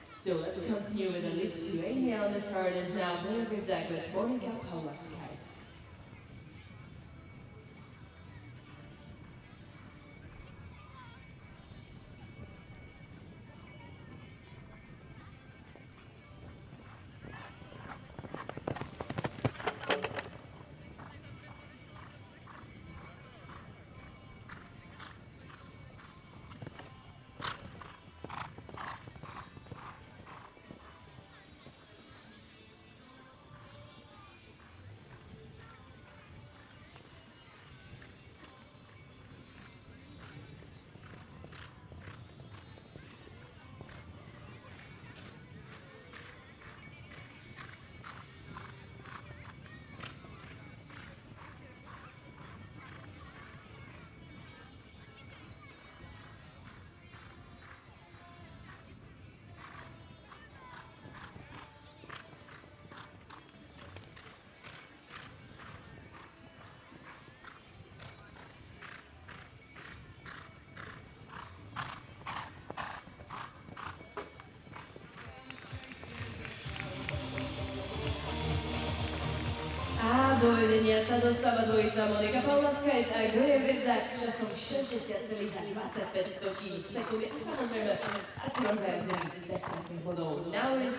So let's continue with a little to inhale. The start is now moving back with Boringa Power Slide. Do vedenia sa dostáva dvojica Monika Paulaskajt a David Deck s časom 60,25 stotín sekundy a samozrejme Rozajec bez bodov. Now is